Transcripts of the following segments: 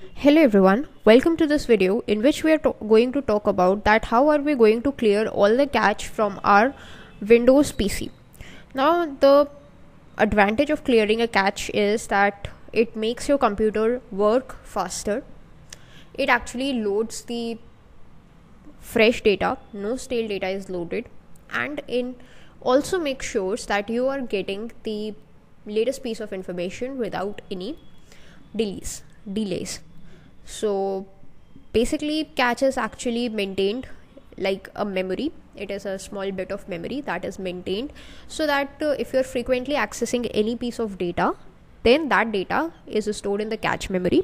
Hello everyone, welcome to this video in which we are going to talk about that how are we going to clear all the cache from our Windows PC. Now the advantage of clearing a cache is that it makes your computer work faster. It actually loads the fresh data, no stale data is loaded and in also make sure that you are getting the latest piece of information without any delays delays so basically cache is actually maintained like a memory. It is a small bit of memory that is maintained so that uh, if you're frequently accessing any piece of data then that data is stored in the cache memory.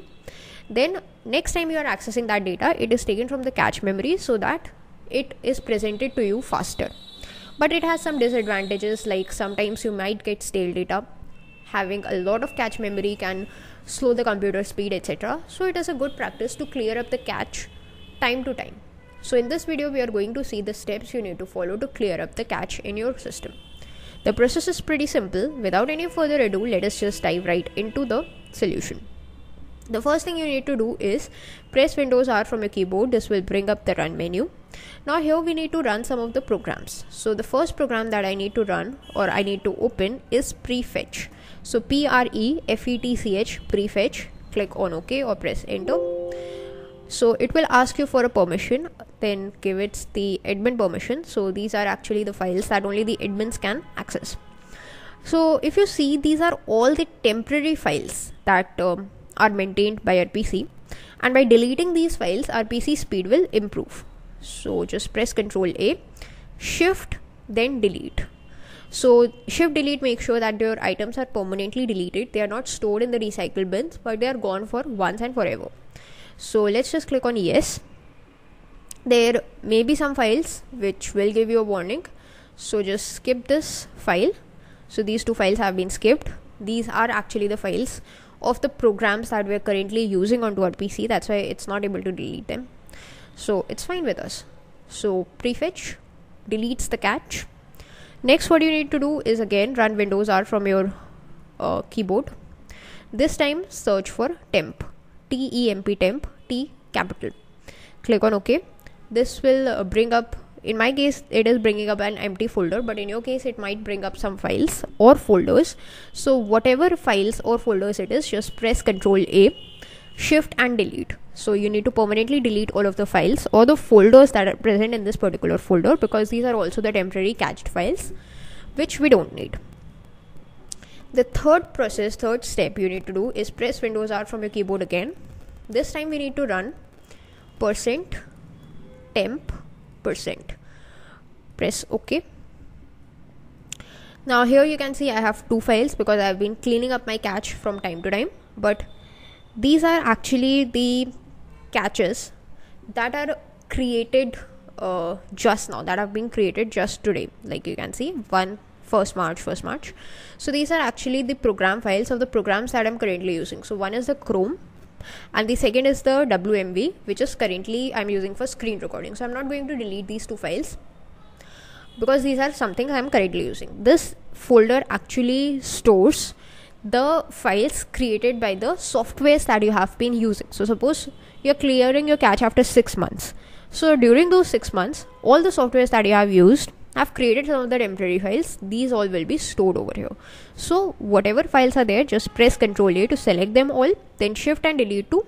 Then next time you are accessing that data it is taken from the cache memory so that it is presented to you faster. But it has some disadvantages like sometimes you might get stale data. Having a lot of cache memory can slow the computer speed etc so it is a good practice to clear up the cache time to time. So in this video we are going to see the steps you need to follow to clear up the cache in your system. The process is pretty simple. Without any further ado let us just dive right into the solution the first thing you need to do is press windows r from your keyboard. This will bring up the run menu. Now here we need to run some of the programs. So the first program that i need to run or i need to open is prefetch. So p r e f e t c h prefetch. Click on ok or press enter. So it will ask you for a permission. Then give it the admin permission. So these are actually the files that only the admins can access. So if you see these are all the temporary files that um, are maintained by our pc and by deleting these files our pc speed will improve. So just press ctrl a shift then delete. So shift delete make sure that your items are permanently deleted. They are not stored in the recycle bins but they are gone for once and forever. So let's just click on yes. There may be some files which will give you a warning. So just skip this file. So these two files have been skipped. These are actually the files of the programs that we're currently using onto our pc that's why it's not able to delete them. So it's fine with us. So prefetch deletes the cache next what you need to do is again run windows r from your uh, keyboard. This time search for temp. T e m p temp t capital. Click on ok. This will uh, bring up in my case it is bringing up an empty folder but in your case it might bring up some files or folders. So whatever files or folders it is just press ctrl a shift and delete. So you need to permanently delete all of the files or the folders that are present in this particular folder because these are also the temporary cached files which we don't need. The third process third step you need to do is press windows r from your keyboard again. This time we need to run percent temp percent. Press ok. Now here you can see i have two files because i've been cleaning up my cache from time to time. But these are actually the caches that are created uh, just now that have been created just today. Like you can see one first march first march. So these are actually the program files of the programs that i'm currently using. So one is the chrome and the second is the wmv which is currently i'm using for screen recording. So i'm not going to delete these two files because these are something i'm currently using. This folder actually stores the files created by the softwares that you have been using. So suppose you're clearing your cache after 6 months. So during those 6 months all the softwares that you have used have created some of the temporary files. These all will be stored over here. So whatever files are there just press ctrl a to select them all then shift and delete to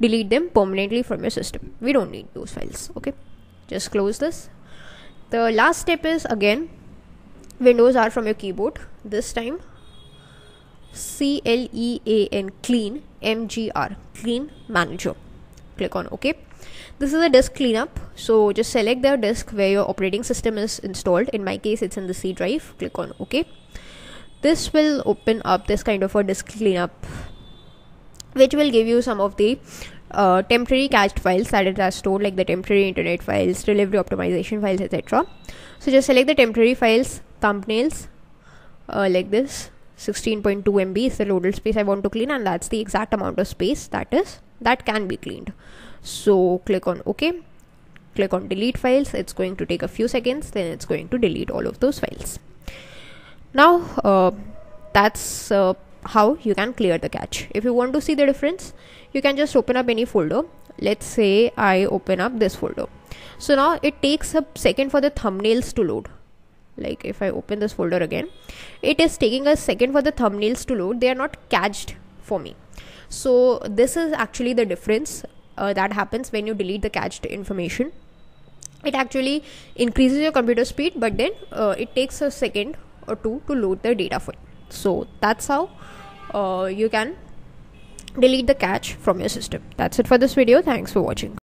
delete them permanently from your system. We don't need those files okay? Just close this. The last step is again windows r from your keyboard. This time C L E A N clean M G R clean manager click on ok this is a disk cleanup. So just select the disk where your operating system is installed. In my case it's in the C drive. Click on ok this will open up this kind of a disk cleanup which will give you some of the uh, temporary cached files that it has stored like the temporary internet files delivery optimization files etc so just select the temporary files thumbnails uh, like this. 16.2 MB is the loaded space I want to clean and that's the exact amount of space that is that can be cleaned. So click on OK. Click on delete files. It's going to take a few seconds. Then it's going to delete all of those files. Now uh, that's uh, how you can clear the cache if you want to see the difference you can just open up any folder. Let's say I open up this folder. So now it takes a second for the thumbnails to load. Like if I open this folder again it is taking a second for the thumbnails to load. They are not cached for me so this is actually the difference uh, that happens when you delete the cached information. It actually increases your computer speed but then uh, it takes a second or two to load the data file so that's how uh, you can delete the cache from your system. That's it for this video. Thanks for watching